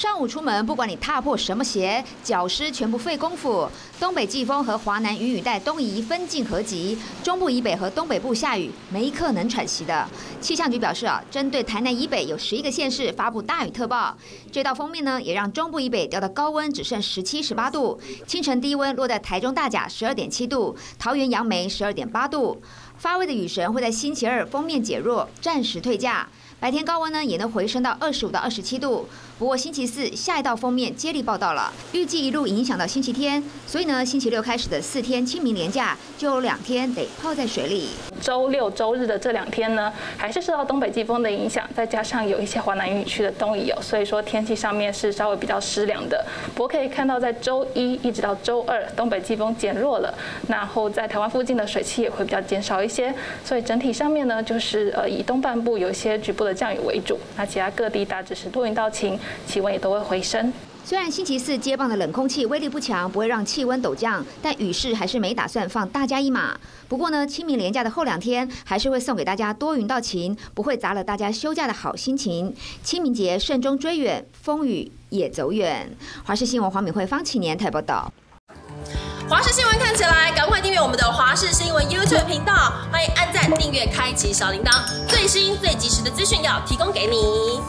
上午出门，不管你踏破什么鞋，脚湿全不费功夫。东北季风和华南雨雨带东移分进合集，中部以北和东北部下雨，没一刻能喘息的。气象局表示啊，针对台南以北有十一个县市发布大雨特报。这道封面呢，也让中部以北掉到高温只剩十七、十八度，清晨低温落在台中大甲十二点七度，桃园杨梅十二点八度。发威的雨神会在星期二封面减弱，暂时退驾。白天高温呢也能回升到二十五到二十七度。不过星期四下一道封面接力报道了，预计一路影响到星期天，所以呢星期六开始的四天清明连假就有两天得泡在水里。周六周日的这两天呢，还是受到东北季风的影响，再加上有一些华南雨区的东移哦，所以说天气上面是稍微比较湿凉的。不过可以看到，在周一一直到周二，东北季风减弱了，然后在台湾附近的水汽也会比较减少一些，所以整体上面呢，就是呃以东半部有一些局部的降雨为主，那其他各地大致是多云到晴。气温也都会回升。虽然星期四接棒的冷空气威力不强，不会让气温陡降，但雨势还是没打算放大家一马。不过呢，清明连假的后两天还是会送给大家多云到晴，不会砸了大家休假的好心情。清明节慎终追远，风雨也走远。华视新闻黄敏惠、方启年台报道。华视新闻看起来，赶快订阅我们的华视新闻 YouTube 频道，欢迎按赞、订阅、开启小铃铛，最新最及时的资讯要提供给你。